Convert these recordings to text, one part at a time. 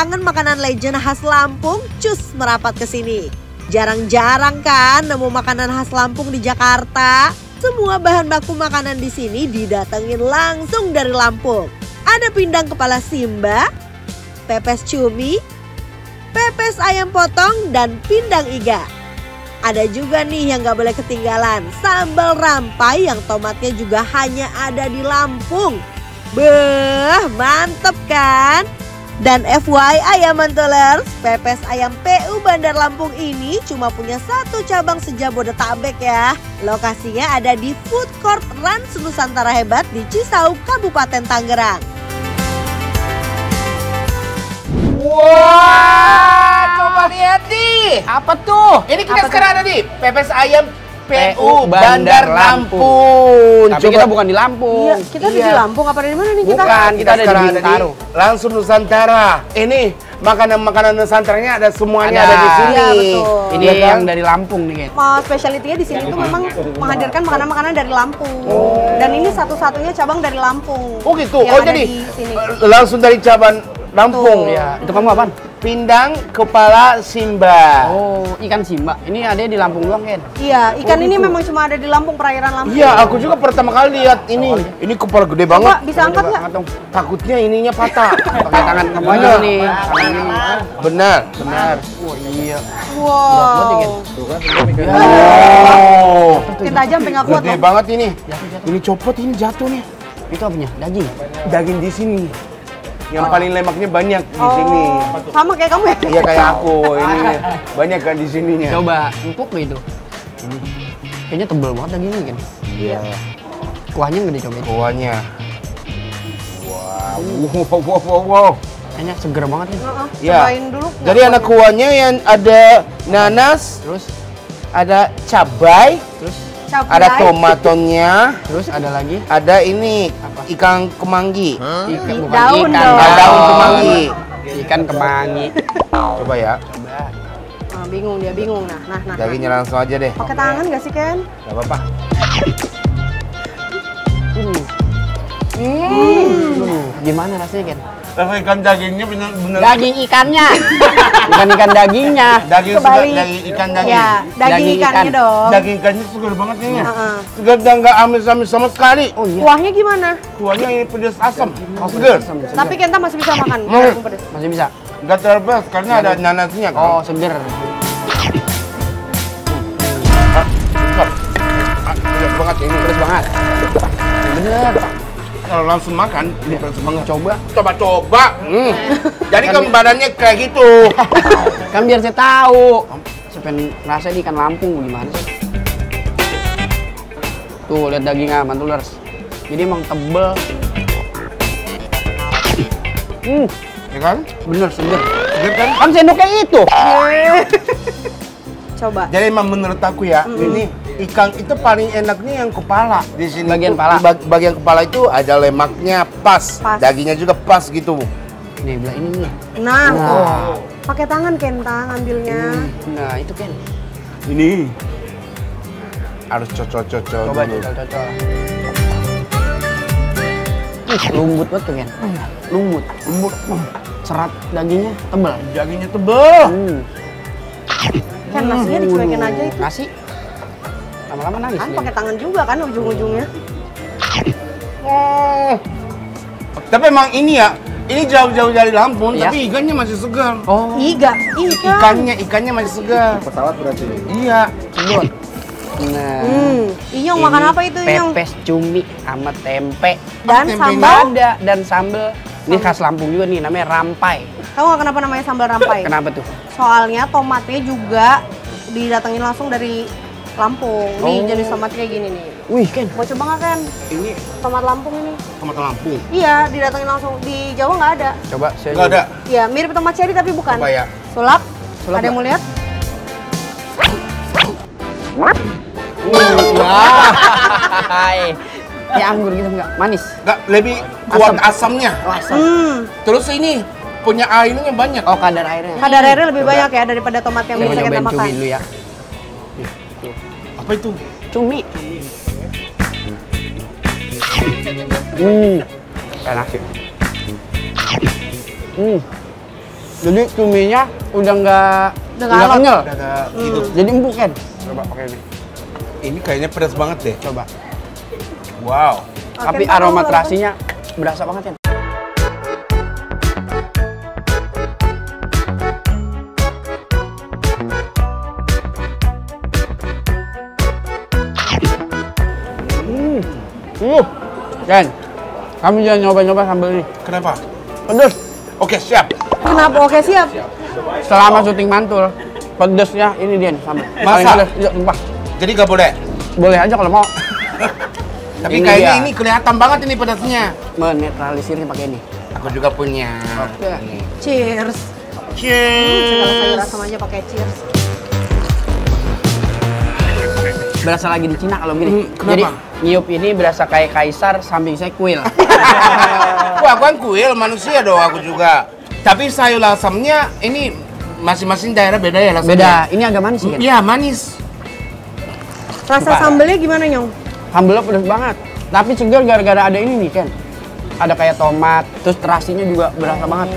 Kangen makanan legend khas Lampung, cus merapat ke sini. Jarang-jarang kan nemu makanan khas Lampung di Jakarta. Semua bahan baku makanan di sini didatengin langsung dari Lampung. Ada pindang kepala simba, pepes cumi, pepes ayam potong, dan pindang iga. Ada juga nih yang gak boleh ketinggalan, sambal rampai yang tomatnya juga hanya ada di Lampung. Beh, mantep kan? Dan FYI ya Mantulers, pepes ayam PU Bandar Lampung ini cuma punya satu cabang sejabodetabek ya. Lokasinya ada di Food Court Rans Nusantara Hebat di Cisauk, Kabupaten Tangerang. Wah, coba lihat nih. Apa tuh? Ini kita Apa tuh? sekarang ada di pepes ayam PU Bandar Bandar Lampung. Tapi kita bukan di Lampung. Iya, kita ada di Iya. Lampung apa dari mana nih kita? Bukan, kita ada di Bintaro. langsung Nusantara. Ini makanan-makanan Nusantaranya ada semuanya Ada. ada, di sini. Iya, betul. Ini Iya kan? yang dari Lampung nih, Ken. Mau spesialitinya di sini tuh memang menghadirkan makanan-makanan dari Lampung. Dan ini satu-satunya cabang dari Lampung. Oh gitu. yang oh ada jadi di sini. langsung dari cabang Lampung. Betul. Iya, itu kamu apaan? Pindang kepala Simba. Oh, ikan simba. Ini ada di Lampung doang, Ken. Iya, ikan Oh, ini gitu. memang cuma ada di Lampung, perairan Lampung. Iya, aku juga pertama kali lihat ini. Ini kepala gede Coba banget. bisa angkat nggak? Angkat dong. Takutnya ininya patah. Pakai tangan kamu aja Benar. nih. Benar, benar. Wah, iya. Wow. Oh. Kita aja sampai nggak kuat Gede banget ini. Ini copot ini jatuh nih. Itu apanya? Daging. Daging di sini. Yang paling lemaknya banyak di Oh, sini. sama kayak kamu ya? Iya kayak aku. Ini banyak kan di sininya. Coba empuk nggak itu? Ini. Kayaknya tebel banget dagingnya, Ken. Iya. Kuahnya nggak dicobain? Kuahnya. Wow. Wow, wow, wow, wow. Kayaknya seger banget nih. Heeh, Iya. Cobain dulu. Jadi anak kuahnya yang ada nanas, Terus, ada cabai, terus, Cabai. ada tomatonya, terus ada lagi ada ini? Ikan kemangi. ikan bukan Daun ikan. dong. Ada daun kemangi. Ikan kemangi. Coba ya, Coba. Ah, bingung dia, bingung. Nah, nah, nah. dagingnya langsung aja deh. Pakai tangan nggak sih, Ken? Gak apa-apa. Hmm. Hmm. Gimana rasanya, Ken? Rasa ikan dagingnya benar-benar Daging ikannya. Bukan ikan dagingnya. daging segar- daging ikan daging. Ya, daging, Daging ikannya ikan. dong. Daging ikannya segar banget ini. Heeh. Segar dan nggak amis-amis sama sekali. Oh iya. Kuahnya gimana? Kuahnya ini pedas asam, segar. Tapi Kenta masih bisa makan. Hmm. walaupun pedes. Masih bisa. Nggak terlalu pedas karena ada nanasnya kan. Oh, seger. Mantap. Ah, Pedas banget ini. Pedes banget. Bener. Kalau langsung makan, ini banget. Coba. Coba-coba. Hmm. Jadi kan badannya kayak gitu. Kan biar saya tahu. Saya pengen ngerasain ikan Lampung gimana sih. Tuh, lihat dagingnya, mantulers. Jadi emang tebel. Hmm, Ya kan? bener seger. Segar kan? Kan sendoknya itu. Coba. Jadi emang menurut aku ya, ini ikan itu paling enaknya yang kepala di sini. Bagian kepala. bag- bagian kepala itu ada lemaknya pas, Pas. dagingnya juga pas gitu. Nih, belah ini nih. Nah, Nah. tuh. Pakai tangan Kenta ngambilnya. Nah, itu kan. Ini harus cocok-cocok Coba. Ih, lembut banget tuh, Ken. Lembut. Lembut. Hmm. Serat dagingnya tebal. Dagingnya tebel. Hmm. Kan nasinya dicuekin aja itu. Nasi. Lama-lama nangis. Kan pakai tangan juga kan ujung-ujungnya. Oh. Tapi emang ini ya, ini jauh-jauh dari Lampung, Iya. tapi ikannya masih segar. Oh, Iga, ikan. Ikannya, ikannya masih segar. Pesawat berarti? Iya. sebut. Nah. Hmm, Inyong ini makan apa itu Inyong? Pepes cumi sama tempe. Dan Tempenya sambal. Ada dan sambel. Ini khas Lampung juga nih, namanya rampai. Tahu nggak kenapa namanya sambal rampai? Kenapa tuh? Soalnya tomatnya juga didatengin langsung dari Lampung. Nih Oh. jenis tomat kayak gini nih. Wih, Ken. Mau coba nggak kan? Ini Tomat Lampung ini. tomat Lampung. Iya, didatengin langsung. Di Jawa nggak ada. Coba saya Enggak ada. Iya, mirip tomat cherry tapi bukan. Coba ya. Sulap. Sulap ada yang mau lihat? Hai. Kayak anggur gitu enggak? Manis. Enggak, lebih kuat asamnya. Oh, asam. Hmm, Terus ini punya airnya banyak. Oh, kadar airnya. kadar airnya lebih banyak ya daripada tomat yang biasa kita makan. cumi dulu ya. Apa itu? Cumi. Hmm. Enak sih. Hmm. Jadi cuminya udah nggak Udah nggak kenyal. Udah agak hidup. Jadi empuk kan? Coba pakai ini. Ini kayaknya pedas banget deh. Coba. Wow. Tapi aroma terasinya berasa banget kan? Uh. Ken, kamu jangan nyoba-nyoba sambal ini. Kenapa? Pedes. Oke, siap. Kenapa oke siap? Selama syuting mantul, pedesnya ini dia nih sambal. Paling Masa? pedes. Iya, sumpah. Jadi gak boleh. Boleh aja kalau mau Tapi Ini kayaknya dia. ini kelihatan banget ini pedasnya. menetralisirnya pakai ini. Aku juga punya. Oke. Nih. Cheers. Cheers. asam aja pakai cheers. Berasa lagi di Cina kalau gini. Hmm, kenapa? Jadi nyiup ini berasa kayak kaisar, samping saya kuil. Wah, aku kan kuil manusia dong aku juga. Tapi sayur asamnya ini masing-masing daerah beda ya rasanya. Beda, ini agak manis sih kan? Iya, manis. Rasa sambelnya gimana nyong? Sambelnya pedas banget. Tapi segar gara-gara ada ini nih, Ken. Ada kayak tomat, terus terasinya juga berasa banget.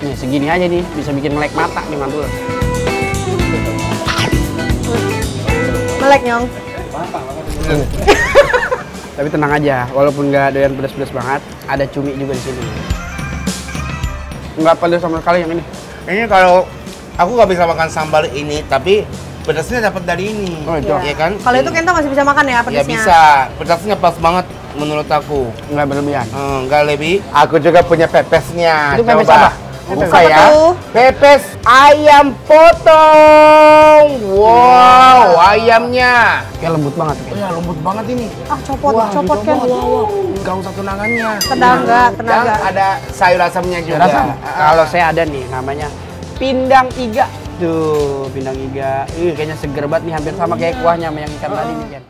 Nih, segini aja nih, bisa bikin melek mata nih mantul. Melek nyong. Tapi tenang aja, walaupun nggak doyan pedas-pedas banget, ada cumi juga di sini. Nggak pedas sama sekali yang ini. Ini kalau aku nggak bisa makan sambal ini, tapi pedasnya dapat dari ini. Oh, itu. Iya kan? Kalau itu Kenta masih bisa makan ya Ya pedasnya? bisa. Pedasnya pas banget menurut aku. Nggak berlebihan. Eh, Enggak lebih. Aku juga punya pepesnya. Itu pepes Coba. apa? Buka ya. Pepes ayam potong. Wow, ayamnya. Kayak lembut banget. Oh Ken. ya lembut banget ini. Ah copot, Wah, copot kan. Gak usah tunangannya. Tenaga, tenaga. Dan ada sayur asamnya juga. Rasa? Ah. Kalau saya ada nih namanya pindang iga. Tuh, pindang iga. Ih, kayaknya seger banget nih, hampir sama kayak kuahnya sama yang ikan tadi nih,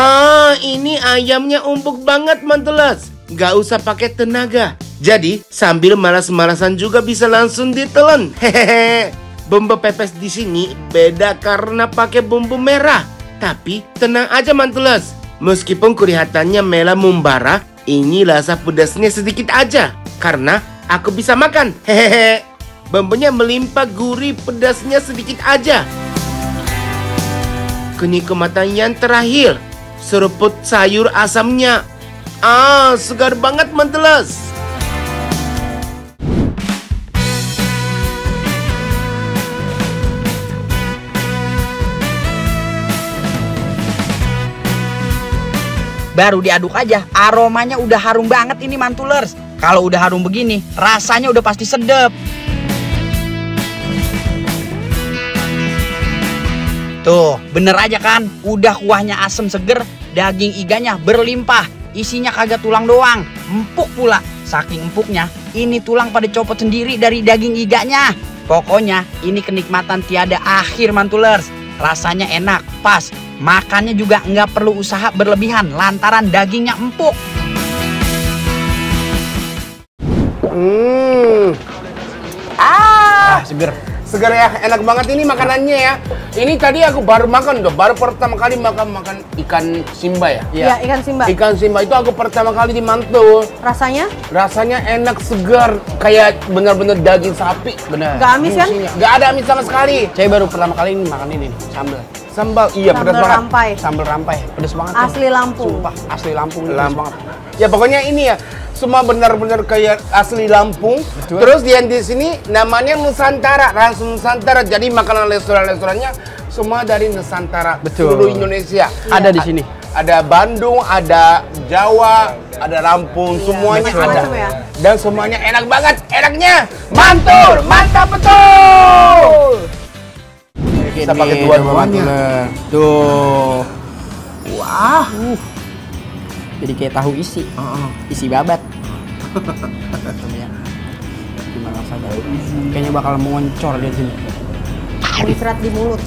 Ah, ini ayamnya empuk banget mantelas. Gak usah pakai tenaga. Jadi, sambil malas-malasan juga bisa langsung ditelan. Hehehe. Bumbu pepes di sini beda karena pakai bumbu merah. Tapi tenang aja mantelas. Meskipun kelihatannya merah membara, ini rasa pedasnya sedikit aja. Karena aku bisa makan. Hehehe. Bumbunya melimpah gurih pedasnya sedikit aja. Kenikmatan yang terakhir, seruput sayur asamnya. Ah, segar banget mentelas. Baru diaduk aja, aromanya udah harum banget ini mantulers. Kalau udah harum begini, rasanya udah pasti sedep. Tuh, bener aja kan? Udah kuahnya asem seger, daging iganya berlimpah. Isinya kagak tulang doang, empuk pula. Saking empuknya, ini tulang pada copot sendiri dari daging iganya. Pokoknya, ini kenikmatan tiada akhir mantulers. Rasanya enak, pas. Makannya juga nggak perlu usaha berlebihan lantaran dagingnya empuk. Hmm, Ah, seger. segar ya, enak banget ini makanannya ya. Ini tadi aku baru makan tuh, baru pertama kali makan makan ikan simba ya. Iya, ikan simba. Ikan simba itu aku pertama kali di Mantul. Rasanya Rasanya enak segar, kayak benar-benar daging sapi. Bener. nggak amis kan? Gak ada amis sama sekali. Saya baru pertama kali ini makan ini nih, sambal. Sambal, iya pedas Sambal banget. rampai. Sambal rampai, pedes banget. Asli Lampung. Sumpah, asli Lampung Lampung. banget. Ya pokoknya ini ya, semua benar-benar kayak asli Lampung. Betul. Terus yang di sini namanya Nusantara, langsung Nusantara. Jadi makanan restoran-restorannya semua dari Nusantara, Betul. seluruh Indonesia. Ada di sini. Ada Bandung, ada Jawa, ada Lampung, semuanya betul. ada. Macam ya. Dan semuanya enak banget, enaknya mantul, mantap betul. Bisa pakai dua-duanya. Tuh. Wah. Uh. Jadi kayak tahu isi. Isi babat. Gimana rasanya? Kayaknya bakal mengoncor di sini. Muncrat di mulut.